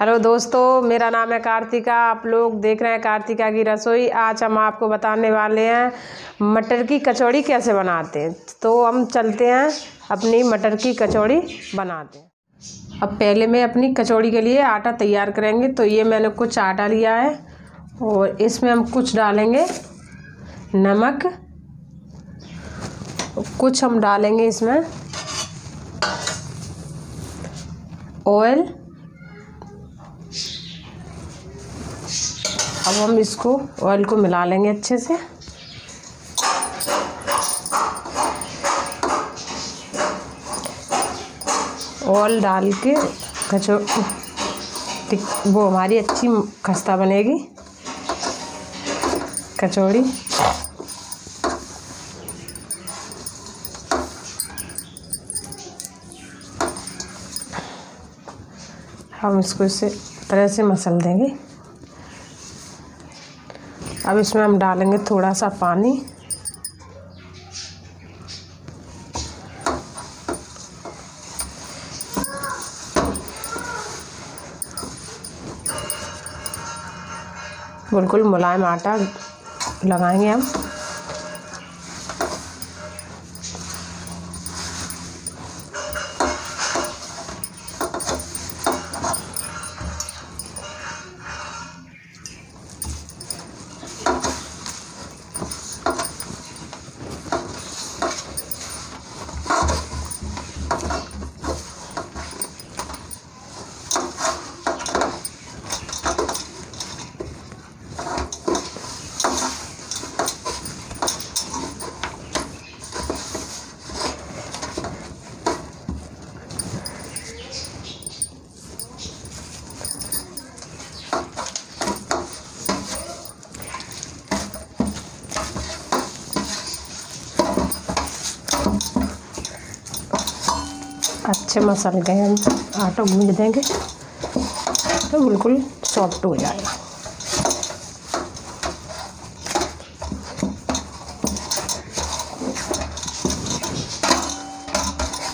Hello दोस्तों, मेरा नाम है कार्तिका। आप लोग देख रहे हैं कार्तिका की रसोई। आज हम आपको बताने वाले हैं, मटर की कचौड़ी कैसे बनाते हैं। तो हम चलते हैं, अपनी मटर की कचौड़ी बनाते हैं। अब पहले मैं अपनी कचौड़ी के लिए आटा तैयार करेंगे। तो ये मैंने कुछ आटा लिया है और इसमें हम कुछ डालेंगे नमक। कुछ हम डालेंगे इसमें ऑयल अब हम इसको ऑयल को मिला लेंगे अच्छे से। ऑयल डाल के कचो वो हमारी अच्छी खस्ता बनेगी। कचौड़ी। हम इसको इसे तरह से मसल देंगे। अब इसमें हम डालेंगे थोड़ा सा पानी। बिल्कुल मुलायम आटा लगाएँगे हम। अच्छे मसल गए हम। आटा गूंज देंगे तो बिल्कुल सॉफ्ट हो जाएगा।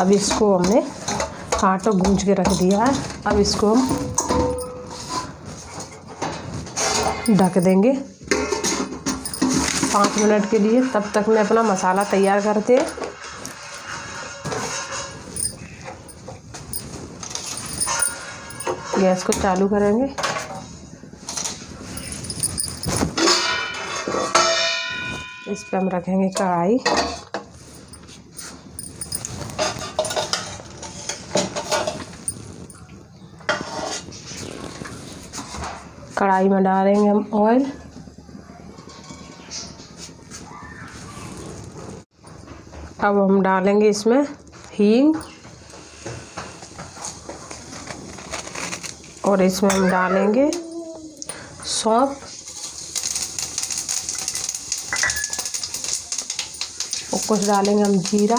अब इसको हमने आटा गूंज के रख दिया है। अब इसको हम ढक देंगे। पाँच मिनट के लिए, तब तक मैं अपना मसाला तैयार करते हैं। गैस को चालू करेंगे। इस पर हम रखेंगे कढ़ाई। कढ़ाई में डालेंगे हम ऑयल अब हम डालेंगे इसमें हींग। और इसमें हम डालेंगे सौंप और कुछ डालेंगे हम जीरा।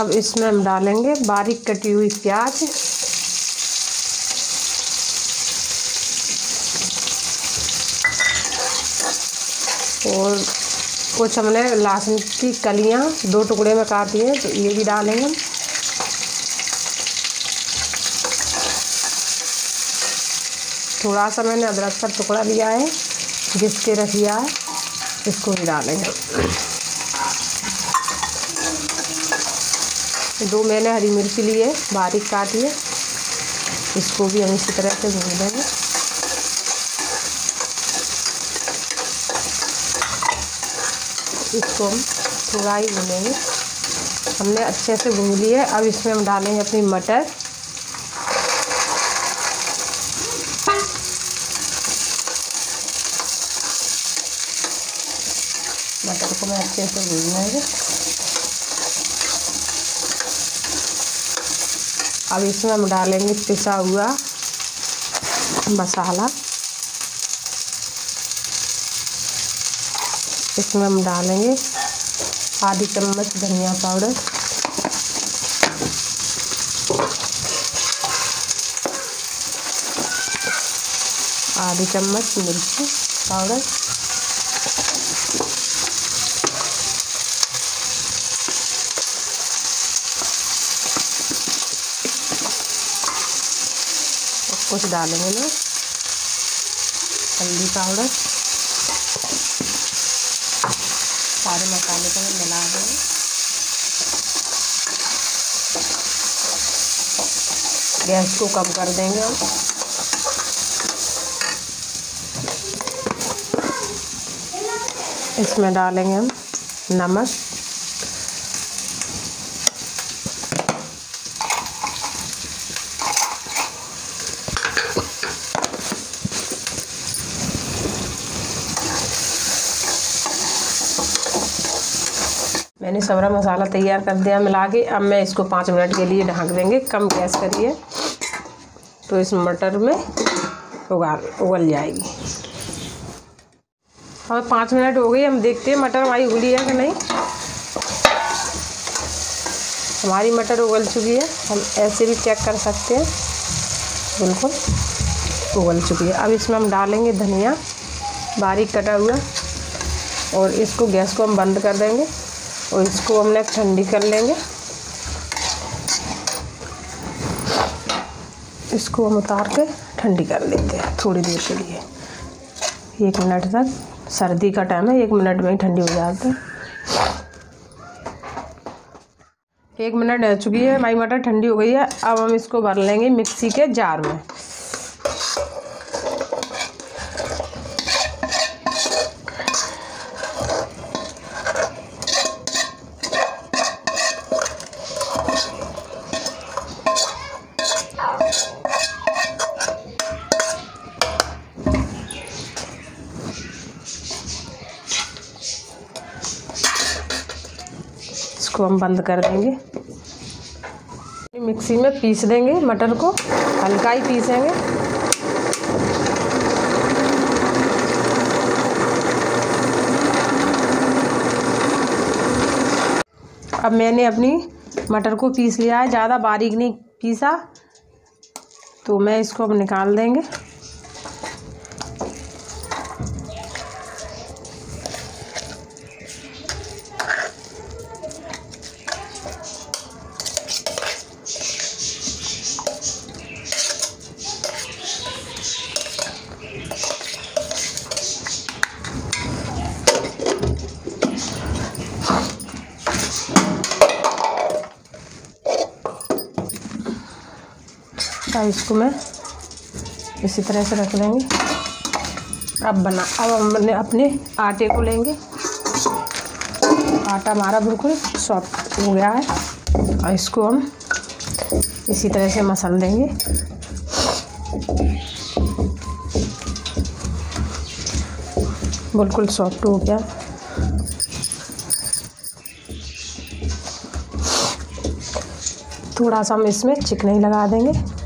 अब इसमें हम डालेंगे बारीक कटी हुई प्याज। और कुछ हमने लहसुन की कलियाँ, दो टुकड़े में काटी हैं तो ये भी डालेंगे हम। थोड़ा सा मैंने अदरक का टुकड़ा लिया है, जिसके रख लिया है इसको भी डालेंगे। दो मैंने हरी मिर्ची ली है, बारीक काटी है। इसको भी हम इसी तरह से भून देंगे। इसको हम थोड़ा ही भूनेंगे। हमने अच्छे से भून लिया है। अब इसमें हम डालेंगे अपनी मटर को मैं अच्छे से भून लेंगे अब इसमें हम डालेंगे पिसा हुआ मसाला। इसमें हम डालेंगे आधी चम्मच धनिया पाउडर। आधी चम्मच मिर्ची पाउडर। कुछ डालेंगे ना हल्दी पाउडर। सारे मसाले को मिला देंगे। गैस को कम कर देंगे हम। इसमें डालेंगे हम नमक। मैंने सबरा मसाला तैयार कर दिया मिला के। अब मैं इसको पाँच मिनट के लिए ढक देंगे। कम गैस करिए तो इस मटर में उगाल उगल जाएगी। हमें पाँच मिनट हो गई हम देखते हैं मटर हमारी उगली है कि नहीं। हमारी मटर उगल चुकी है। हम ऐसे भी चेक कर सकते हैं। बिल्कुल उगल चुकी है। अब इसमें हम डालेंगे धनिया, बारीक कटा हुआ, और इसको गैस को हम बंद कर देंगे। और इसको हमने ठंडी कर लेंगे। इसको हम उतार के ठंडी कर लेते हैं थोड़ी देर के लिए। एक मिनट तक। सर्दी का टाइम है, एक मिनट में ही ठंडी हो जाती है। एक मिनट रह चुकी है हमारी मटर ठंडी हो गई है। अब हम इसको भर लेंगे मिक्सी के जार में। इसको हम बंद कर देंगे। मिक्सी में पीस देंगे मटर को, हल्का ही पीसेंगे। अब मैंने अपनी मटर को पीस लिया है, ज़्यादा बारीक नहीं पीसा तो मैं इसको अब निकाल देंगे। अब इसको मैं इसी तरह से रख लेंगे। अब बना, अब हमने अपने आटे को लेंगे। आटा हमारा बिल्कुल सॉफ्ट हो गया है। और इसको हम इसी तरह से मसल देंगे। बिल्कुल सॉफ्ट हो गया। थोड़ा सा हम इसमें चिकनाई लगा देंगे।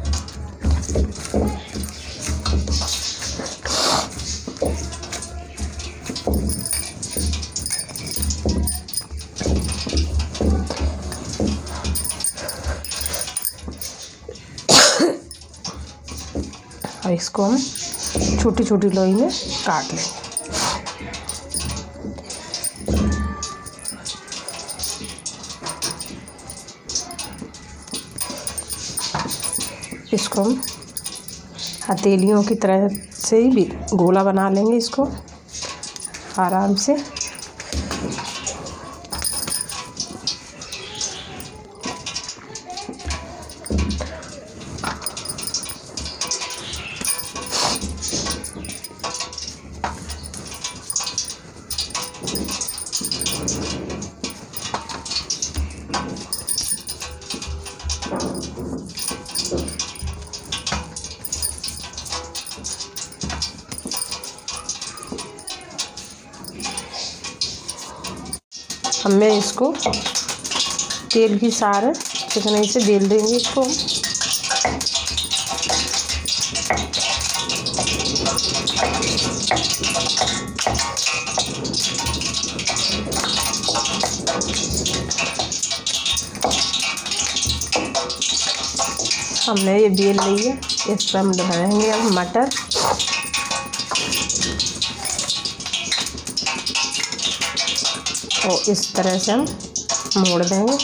और इसको हम छोटी छोटी लोई में काट लेंगे इसको हम हथेलियों की तरह से ही गोला बना लेंगे इसको, आराम से। अब मैं इसको तेल की सारे चिकनाई से बेल देंगे इसको हमने ये बेल ली है, इस पर हम डालेंगे अब मटर। और इस तरह से हम मोड़ देंगे।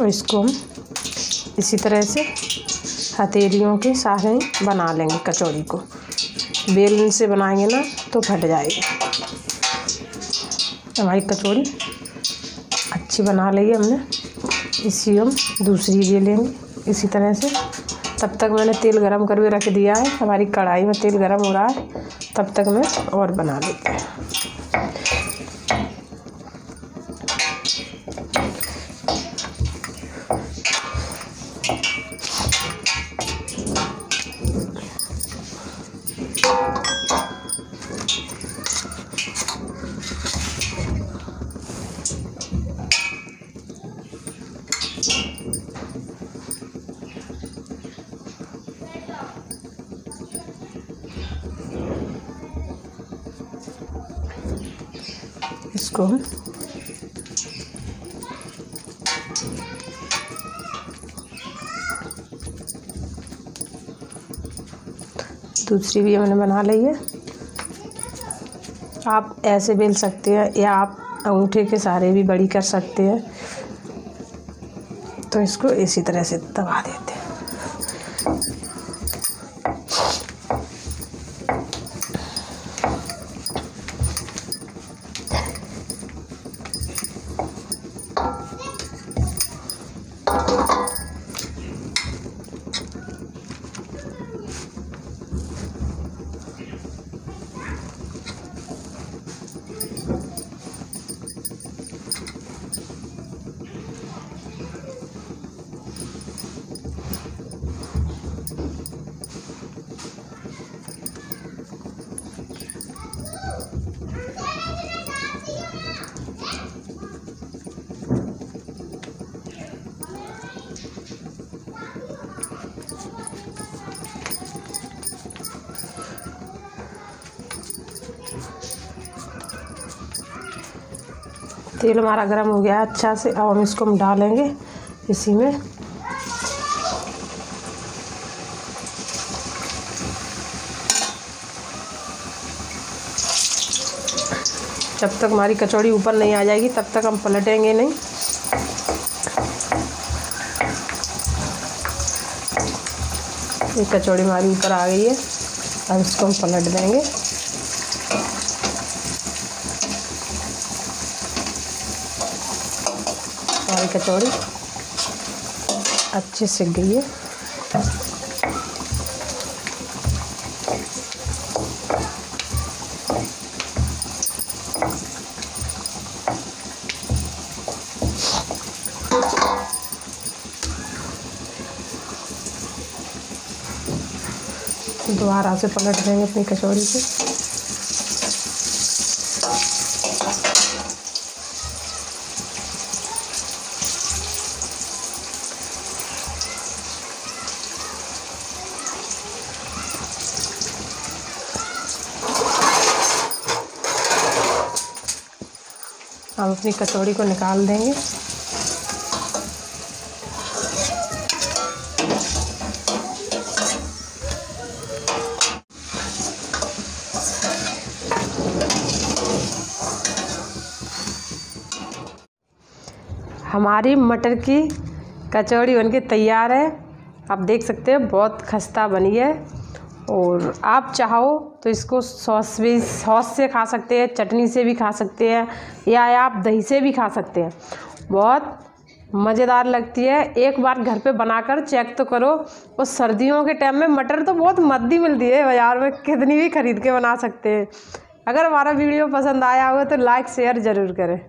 और इसको हम इसी तरह से हथेलियों के सहारे बना लेंगे कचौड़ी को। बेलन से बनाएँगे ना तो फट जाएगी। तो हमारी कचौड़ी अच्छी बना ली हमने। इसी हम दूसरी ले लेंगे इसी तरह से। तब तक मैंने तेल गरम करके रख दिया है। हमारी कढ़ाई में तेल गरम हो रहा है। तब तक मैं और बना लेते हैं। इसको। दूसरी भी मैंने बना ली है। आप ऐसे बेल सकते हैं या आप अंगूठे के सहारे भी बड़ी कर सकते हैं। तो इसको इसी तरह से दबा देते हैं। तेल हमारा गर्म हो गया है अच्छा से, अब हम इसको हम डालेंगे इसी में। जब तक हमारी कचौड़ी ऊपर नहीं आ जाएगी, तब तक हम पलटेंगे नहीं। ये कचौड़ी हमारी ऊपर आ गई है, अब इसको हम पलट देंगे हमारी कचौड़ी अच्छे से गई है दोबारा से पलट देंगे अपनी कचौड़ी को। हम अपनी कचौड़ी को निकाल देंगे। हमारी मटर की कचौड़ी बनके तैयार है। आप देख सकते हैं, बहुत खस्ता बनी है। और आप चाहो तो इसको सॉस भी, सॉस से खा सकते हैं, चटनी से भी खा सकते हैं, या आप दही से भी खा सकते हैं। बहुत मज़ेदार लगती है। एक बार घर पे बनाकर चेक तो करो। और सर्दियों के टाइम में मटर तो बहुत मद्दी मिलती है बाज़ार में। कितनी भी ख़रीद के बना सकते हैं। अगर हमारा वीडियो पसंद आया हो तो लाइक शेयर ज़रूर करें।